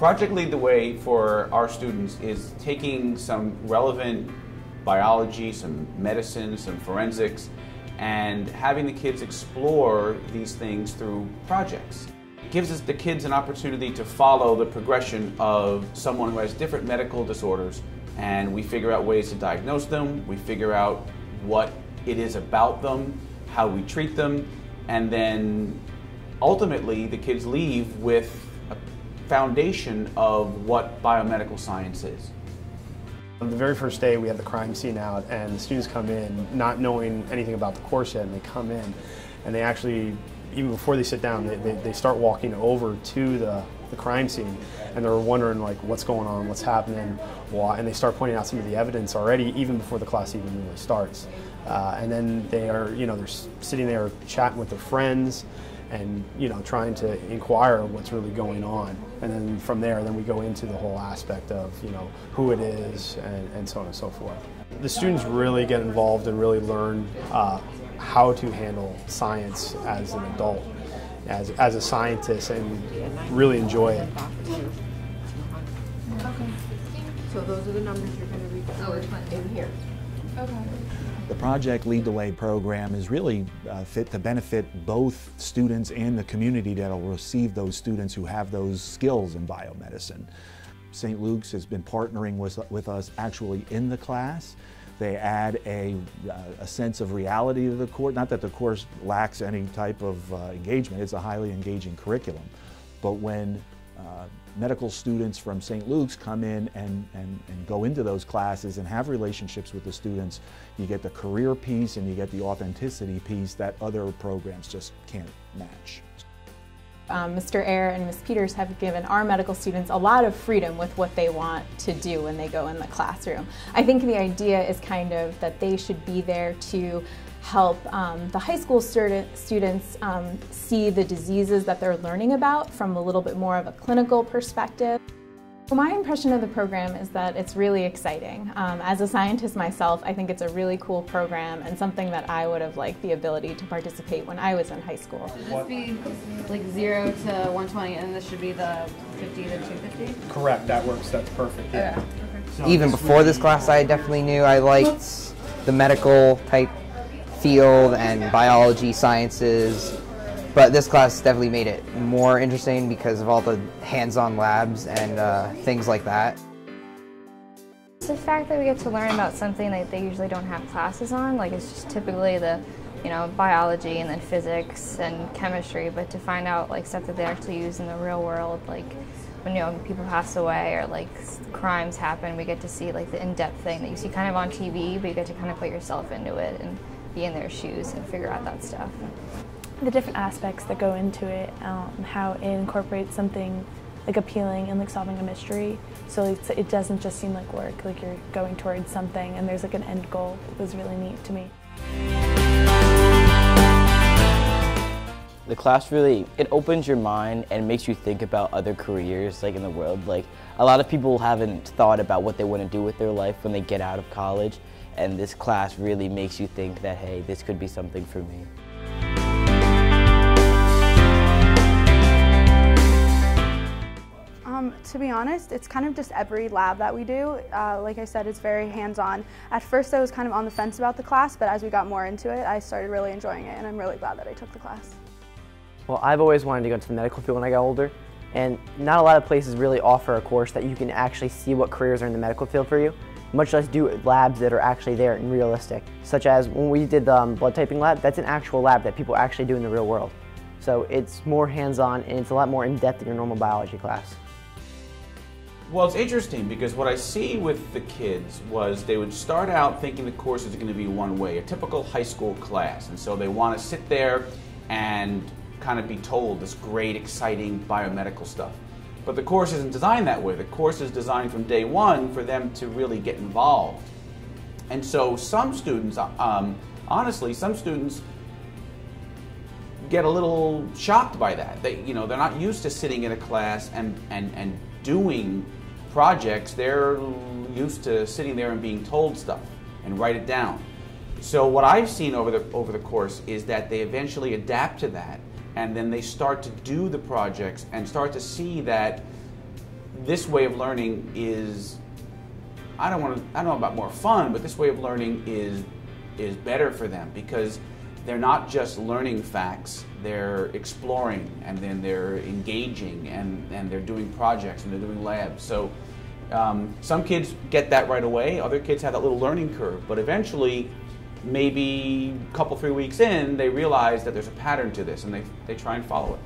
Project Lead the Way for our students is taking some relevant biology, some medicine, some forensics, and having the kids explore these things through projects. It gives us the kids an opportunity to follow the progression of someone who has different medical disorders, and we figure out ways to diagnose them, we figure out what it is about them, how we treat them, and then ultimately the kids leave with a foundation of what biomedical science is. The very first day we had the crime scene out and the students come in not knowing anything about the course yet and they come in and they actually, even before they sit down, they, they, they start walking over to the, the crime scene and they're wondering like what's going on, what's happening, why, and they start pointing out some of the evidence already even before the class even really starts. Uh, and then they are, you know, they're sitting there chatting with their friends and you know trying to inquire what's really going on. And then from there then we go into the whole aspect of you know who it is and, and so on and so forth. The students really get involved and really learn uh, how to handle science as an adult as, as a scientist and really enjoy it. Okay. So those are the numbers you're going to read oh, in here. Okay the Project Lead the Way program is really uh, fit to benefit both students and the community that will receive those students who have those skills in biomedicine. St. Luke's has been partnering with, with us actually in the class. They add a, uh, a sense of reality to the course, not that the course lacks any type of uh, engagement, it's a highly engaging curriculum. But when uh, medical students from St. Luke's come in and, and, and go into those classes and have relationships with the students, you get the career piece and you get the authenticity piece that other programs just can't match. Um, Mr. Ayer and Ms. Peters have given our medical students a lot of freedom with what they want to do when they go in the classroom. I think the idea is kind of that they should be there to help um, the high school student, students um, see the diseases that they're learning about from a little bit more of a clinical perspective. My impression of the program is that it's really exciting. Um, as a scientist myself, I think it's a really cool program and something that I would have liked the ability to participate when I was in high school. Should this be like 0 to 120 and this should be the 50 to 250? Correct, that works, that's perfect. Yeah. Okay. So Even before this class, I definitely knew I liked the medical type field and biology sciences. But this class definitely made it more interesting because of all the hands-on labs and uh, things like that. The fact that we get to learn about something that they usually don't have classes on. Like it's just typically the, you know, biology and then physics and chemistry. But to find out like stuff that they actually use in the real world, like when you know people pass away or like crimes happen, we get to see like the in-depth thing that you see kind of on TV, but you get to kind of put yourself into it and be in their shoes and figure out that stuff. The different aspects that go into it, um, how it incorporates something like appealing and like solving a mystery. So it doesn't just seem like work, like you're going towards something and there's like an end goal. It was really neat to me. The class really, it opens your mind and makes you think about other careers like in the world. Like a lot of people haven't thought about what they want to do with their life when they get out of college and this class really makes you think that, hey, this could be something for me. Um, to be honest, it's kind of just every lab that we do. Uh, like I said, it's very hands-on. At first I was kind of on the fence about the class, but as we got more into it, I started really enjoying it, and I'm really glad that I took the class. Well, I've always wanted to go into the medical field when I got older, and not a lot of places really offer a course that you can actually see what careers are in the medical field for you much less do labs that are actually there and realistic. Such as when we did the um, blood typing lab, that's an actual lab that people actually do in the real world. So it's more hands-on and it's a lot more in-depth than your normal biology class. Well, it's interesting because what I see with the kids was they would start out thinking the course is going to be one way, a typical high school class. And so they want to sit there and kind of be told this great, exciting biomedical stuff. But the course isn't designed that way. The course is designed from day one for them to really get involved. And so some students, um, honestly, some students get a little shocked by that. They, you know, they're not used to sitting in a class and, and, and doing projects. They're used to sitting there and being told stuff and write it down. So what I've seen over the, over the course is that they eventually adapt to that and then they start to do the projects and start to see that this way of learning is I don't want to I don't know about more fun, but this way of learning is is better for them because they're not just learning facts, they're exploring and then they're engaging and, and they're doing projects and they're doing labs. So um, some kids get that right away, other kids have that little learning curve, but eventually maybe a couple, three weeks in, they realize that there's a pattern to this and they, they try and follow it.